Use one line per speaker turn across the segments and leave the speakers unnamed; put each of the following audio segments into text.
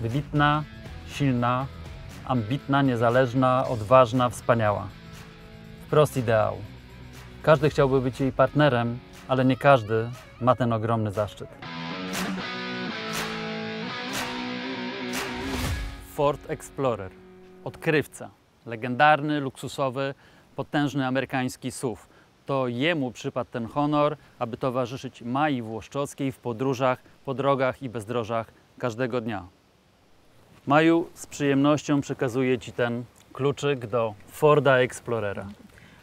Wybitna, silna, ambitna, niezależna, odważna, wspaniała. Wprost ideał. Każdy chciałby być jej partnerem, ale nie każdy ma ten ogromny zaszczyt. Ford Explorer. Odkrywca. Legendarny, luksusowy, potężny amerykański SUV. To jemu przypadł ten honor, aby towarzyszyć Mai Włoszczowskiej w podróżach, po drogach i bezdrożach każdego dnia. Maju, z przyjemnością przekazuję Ci ten kluczyk do Forda Explorera.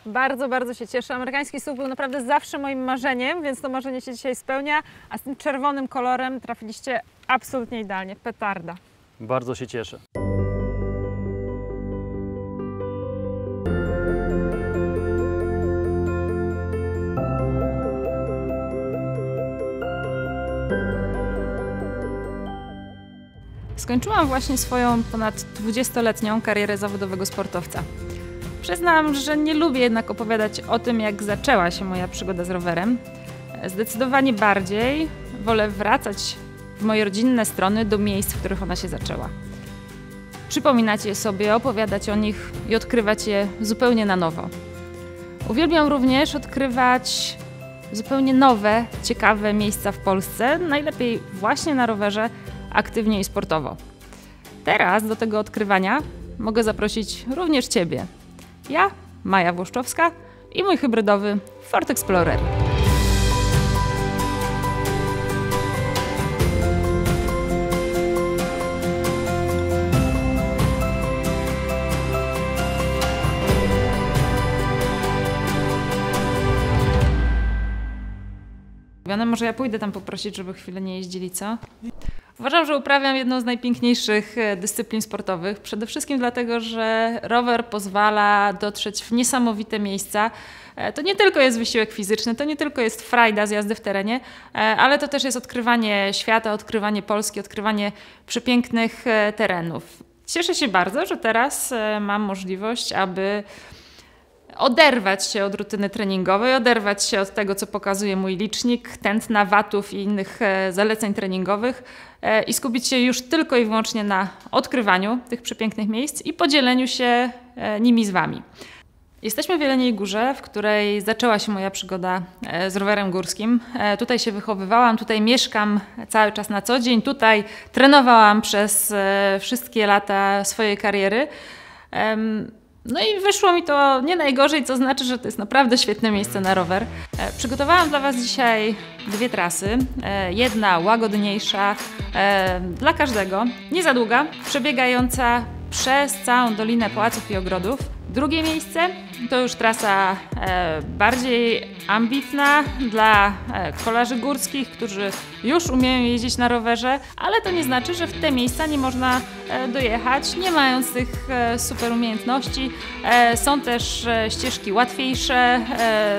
Bardzo, bardzo się cieszę. Amerykański SUV był naprawdę zawsze moim marzeniem, więc to marzenie się dzisiaj spełnia, a z tym czerwonym kolorem trafiliście absolutnie idealnie. Petarda.
Bardzo się cieszę.
Skończyłam właśnie swoją ponad 20-letnią karierę zawodowego sportowca. Przyznam, że nie lubię jednak opowiadać o tym, jak zaczęła się moja przygoda z rowerem. Zdecydowanie bardziej wolę wracać w moje rodzinne strony do miejsc, w których ona się zaczęła. Przypominać je sobie, opowiadać o nich i odkrywać je zupełnie na nowo. Uwielbiam również odkrywać zupełnie nowe, ciekawe miejsca w Polsce, najlepiej właśnie na rowerze, aktywnie i sportowo. Teraz do tego odkrywania mogę zaprosić również Ciebie. Ja, Maja Włoszczowska i mój hybrydowy Ford Explorer. Może ja pójdę tam poprosić, żeby chwilę nie jeździli, co? Uważam, że uprawiam jedną z najpiękniejszych e, dyscyplin sportowych. Przede wszystkim dlatego, że rower pozwala dotrzeć w niesamowite miejsca. E, to nie tylko jest wysiłek fizyczny, to nie tylko jest frajda z jazdy w terenie, e, ale to też jest odkrywanie świata, odkrywanie Polski, odkrywanie przepięknych terenów. Cieszę się bardzo, że teraz mam możliwość, aby oderwać się od rutyny treningowej, oderwać się od tego, co pokazuje mój licznik, tętna watów i innych e, zaleceń treningowych e, i skupić się już tylko i wyłącznie na odkrywaniu tych przepięknych miejsc i podzieleniu się e, nimi z Wami. Jesteśmy w Jeleniej Górze, w której zaczęła się moja przygoda z rowerem górskim. Tutaj się wychowywałam, tutaj mieszkam cały czas na co dzień, tutaj trenowałam przez wszystkie lata swojej kariery. No i wyszło mi to nie najgorzej, co znaczy, że to jest naprawdę świetne miejsce na rower. E, przygotowałam dla Was dzisiaj dwie trasy. E, jedna łagodniejsza e, dla każdego, nie za długa, przebiegająca przez całą Dolinę Pałaców i Ogrodów. Drugie miejsce to już trasa e, bardziej ambitna dla e, kolarzy górskich, którzy już umieją jeździć na rowerze, ale to nie znaczy, że w te miejsca nie można e, dojechać, nie mając tych super umiejętności. Są też ścieżki łatwiejsze,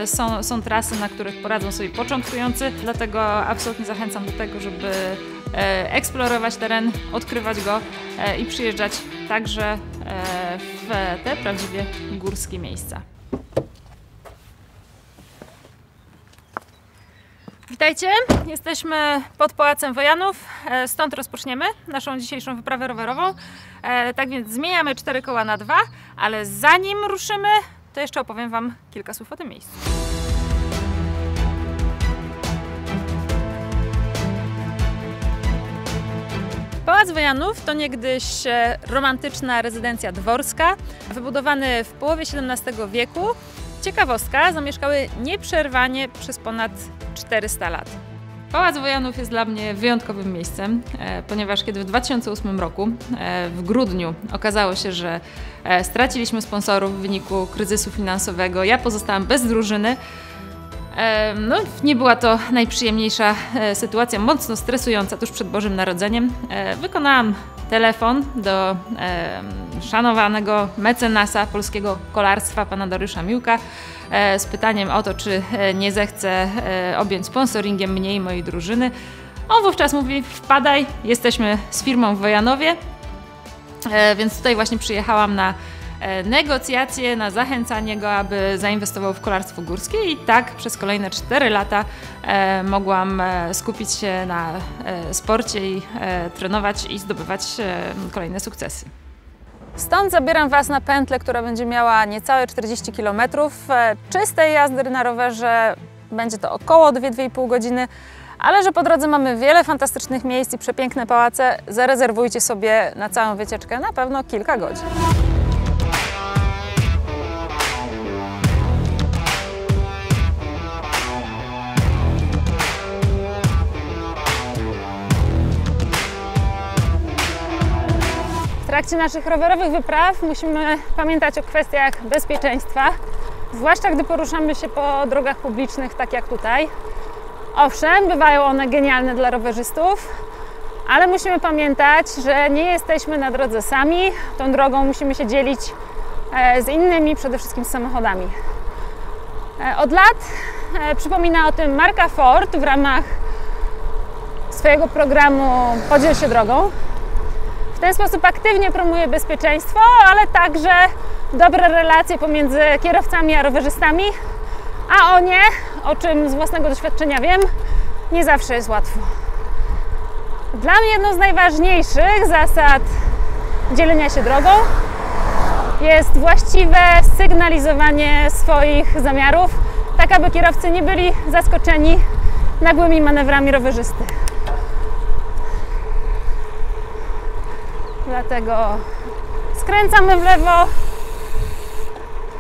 są, są trasy, na których poradzą sobie początkujący, dlatego absolutnie zachęcam do tego, żeby eksplorować teren, odkrywać go i przyjeżdżać także w te prawdziwie górskie miejsca. Witajcie, jesteśmy pod Pałacem Wojanów, e, stąd rozpoczniemy naszą dzisiejszą wyprawę rowerową. E, tak więc zmieniamy cztery koła na dwa, ale zanim ruszymy, to jeszcze opowiem Wam kilka słów o tym miejscu. Pałac Wojanów to niegdyś e, romantyczna rezydencja dworska, wybudowany w połowie XVII wieku. Ciekawostka, zamieszkały nieprzerwanie przez ponad 400 lat. Pałac Wojanów jest dla mnie wyjątkowym miejscem, e, ponieważ kiedy w 2008 roku, e, w grudniu, okazało się, że straciliśmy sponsorów w wyniku kryzysu finansowego, ja pozostałam bez drużyny, no, nie była to najprzyjemniejsza e, sytuacja, mocno stresująca tuż przed Bożym Narodzeniem. E, wykonałam telefon do szanowanego mecenasa polskiego kolarstwa, pana Dariusza Miłka, e, z pytaniem o to, czy nie zechce objąć sponsoringiem mnie i mojej drużyny. On wówczas mówi: Wpadaj, jesteśmy z firmą w Wojanowie, więc tutaj właśnie przyjechałam na e, negocjacje, na zachęcanie go, aby zainwestował w kolarstwo górskie i tak przez kolejne 4 lata e, mogłam e, skupić się na e, sporcie i e, trenować i zdobywać e, kolejne sukcesy. Stąd zabieram Was na pętlę, która będzie miała niecałe 40 km. E, Czystej jazdy na rowerze będzie to około 2-2,5 godziny, ale że po drodze mamy wiele fantastycznych miejsc i przepiękne pałace, zarezerwujcie sobie na całą wycieczkę na pewno kilka godzin. Trakcie naszych rowerowych wypraw musimy pamiętać o kwestiach bezpieczeństwa, zwłaszcza gdy poruszamy się po drogach publicznych, tak jak tutaj. Owszem, bywają one genialne dla rowerzystów, ale musimy pamiętać, że nie jesteśmy na drodze sami. Tą drogą musimy się dzielić e, z innymi, przede wszystkim z samochodami. E, Od lat e, przypomina o tym marka Ford w ramach swojego programu Podziel się drogą. W ten sposób aktywnie promuje bezpieczeństwo, ale także dobre relacje pomiędzy kierowcami a rowerzystami, a o nie, o czym z własnego doświadczenia wiem, nie zawsze jest łatwo. Dla mnie jedną z najważniejszych zasad dzielenia się drogą jest właściwe sygnalizowanie swoich zamiarów, tak aby kierowcy nie byli zaskoczeni nagłymi manewrami rowerzysty. Dlatego skręcamy w lewo,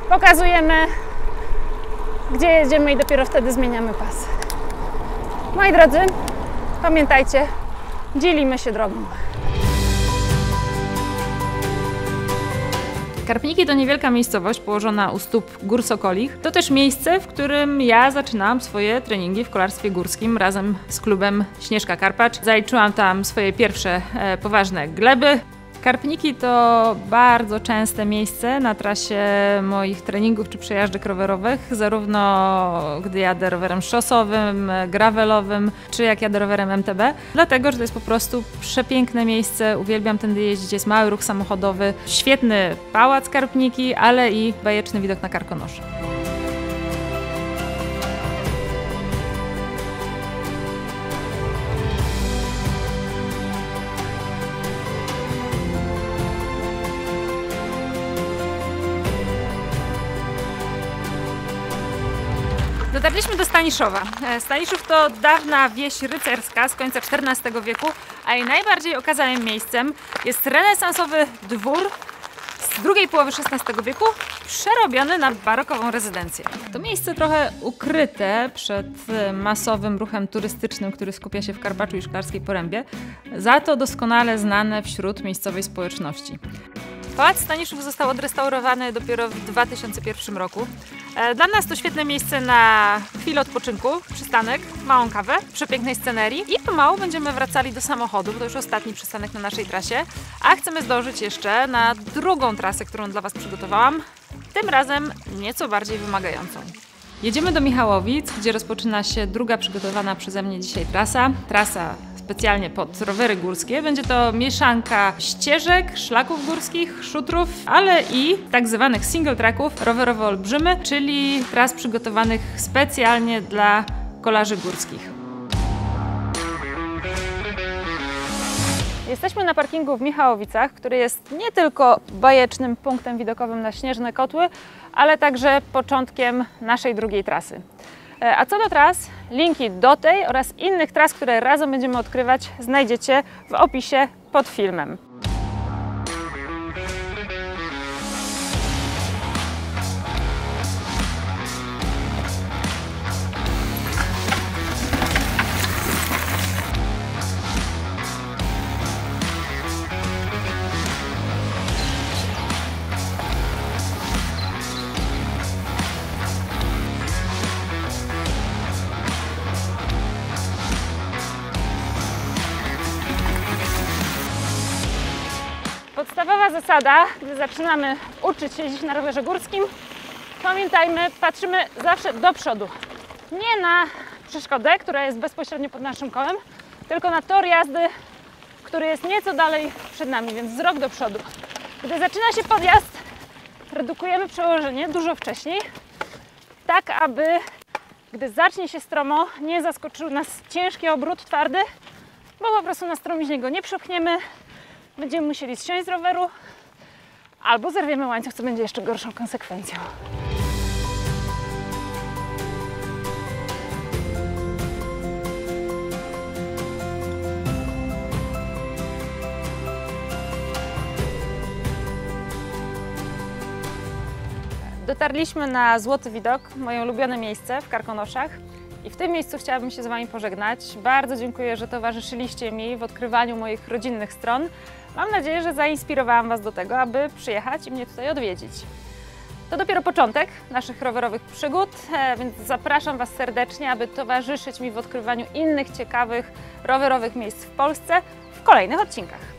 pokazujemy, gdzie jedziemy i dopiero wtedy zmieniamy pas. Moi drodzy, pamiętajcie, dzielimy się drogą. Karpniki to niewielka miejscowość położona u stóp Gór Sokolich. To też miejsce, w którym ja zaczynałam swoje treningi w kolarstwie górskim razem z klubem Śnieżka Karpacz. Zaliczyłam tam swoje pierwsze e, poważne gleby. Karpniki to bardzo częste miejsce na trasie moich treningów czy przejażdżek rowerowych, zarówno gdy jadę rowerem szosowym, gravelowym, czy jak jadę rowerem MTB, dlatego, że to jest po prostu przepiękne miejsce, uwielbiam tędy jeździć, jest mały ruch samochodowy, świetny pałac Karpniki, ale i bajeczny widok na Karkonosze. Dotarliśmy do Staniszowa. E, Staniszów to dawna wieś rycerska z końca XIV wieku, a jej najbardziej okazałym miejscem jest renesansowy dwór z drugiej połowy XVI wieku, przerobiony na barokową rezydencję. To miejsce trochę ukryte przed e, masowym ruchem turystycznym, który skupia się w Karpaczu i Szklarskiej Porębie, za to doskonale znane wśród miejscowej społeczności. Pałac Staniszów został odrestaurowany dopiero w 2001 roku. E, Dla nas to świetne miejsce na chwilę odpoczynku, przystanek, małą kawę, przepięknej scenerii i pomału będziemy wracali do samochodu, bo to już ostatni przystanek na naszej trasie, a chcemy zdążyć jeszcze na drugą trasę, którą dla Was przygotowałam, tym razem nieco bardziej wymagającą. Jedziemy do Michałowic, gdzie rozpoczyna się druga przygotowana przeze mnie dzisiaj trasa. Trasa specjalnie pod rowery górskie. Będzie to mieszanka ścieżek, szlaków górskich, szutrów, ale i tak zwanych single tracków rowerowo olbrzymy, czyli tras przygotowanych specjalnie dla kolarzy górskich. Jesteśmy na parkingu w Michałowicach, który jest nie tylko bajecznym punktem widokowym na śnieżne kotły, ale także początkiem naszej drugiej trasy. E, A co do tras, linki do tej oraz innych tras, które razem będziemy odkrywać, znajdziecie w opisie pod filmem. Zasada, gdy zaczynamy uczyć się jeździć na rowerze górskim, pamiętajmy, patrzymy zawsze do przodu. Nie na przeszkodę, która jest bezpośrednio pod naszym kołem, tylko na tor jazdy, który jest nieco dalej przed nami, więc wzrok do przodu. Gdy zaczyna się podjazd, redukujemy przełożenie dużo wcześniej, tak aby gdy zacznie się stromo, nie zaskoczył nas ciężki obrót twardy, bo po prostu na stromiźnie go nie przepchniemy, będziemy musieli zsiąść z roweru albo zerwiemy łańcuch, co będzie jeszcze gorszą konsekwencją. Dotarliśmy na Złoty Widok, moje ulubione miejsce w Karkonoszach. I w tym miejscu chciałabym się z Wami pożegnać. Bardzo dziękuję, że towarzyszyliście mi w odkrywaniu moich rodzinnych stron. Mam nadzieję, że zainspirowałam Was do tego, aby przyjechać i mnie tutaj odwiedzić. To dopiero początek naszych rowerowych przygód, e, więc zapraszam Was serdecznie, aby towarzyszyć mi w odkrywaniu innych ciekawych rowerowych miejsc w Polsce w kolejnych odcinkach.